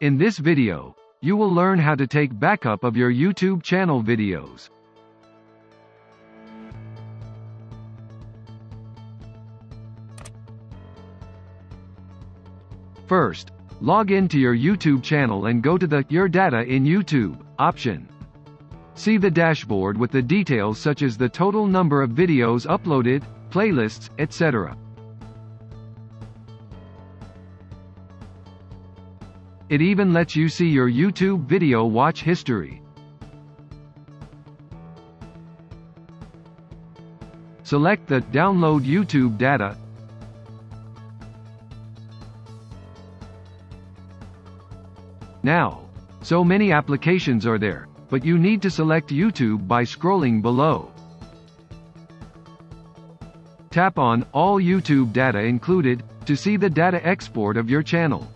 In this video, you will learn how to take backup of your YouTube channel videos. First, log in to your YouTube channel and go to the Your Data in YouTube option. See the dashboard with the details such as the total number of videos uploaded, playlists, etc. It even lets you see your YouTube video watch history. Select the Download YouTube Data Now, so many applications are there, but you need to select YouTube by scrolling below. Tap on All YouTube Data Included to see the data export of your channel.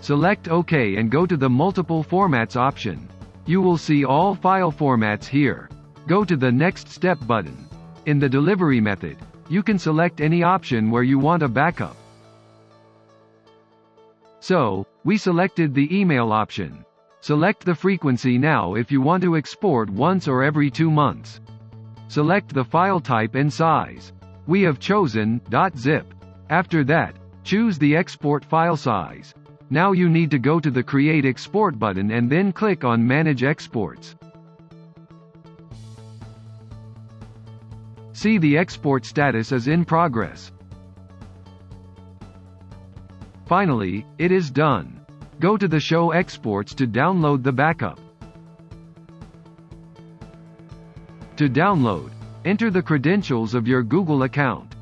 Select OK and go to the Multiple Formats option. You will see all file formats here. Go to the Next Step button. In the delivery method, you can select any option where you want a backup. So, we selected the email option. Select the frequency now if you want to export once or every two months. Select the file type and size. We have chosen .zip. After that, choose the export file size. Now you need to go to the Create Export button and then click on Manage Exports. See the export status is in progress. Finally, it is done. Go to the Show Exports to download the backup. To download, enter the credentials of your Google account.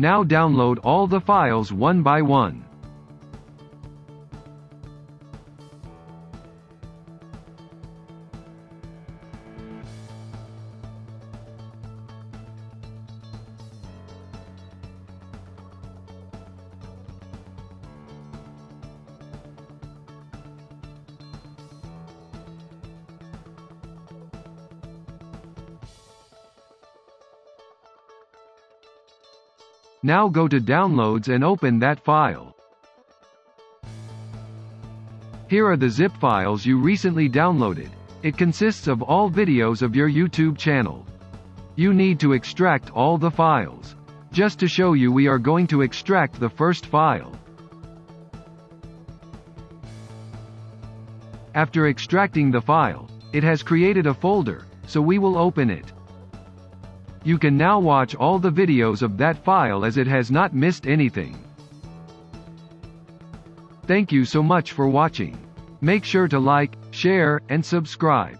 Now download all the files one by one. Now go to Downloads and open that file. Here are the zip files you recently downloaded. It consists of all videos of your YouTube channel. You need to extract all the files. Just to show you we are going to extract the first file. After extracting the file, it has created a folder, so we will open it. You can now watch all the videos of that file as it has not missed anything. Thank you so much for watching. Make sure to like, share, and subscribe.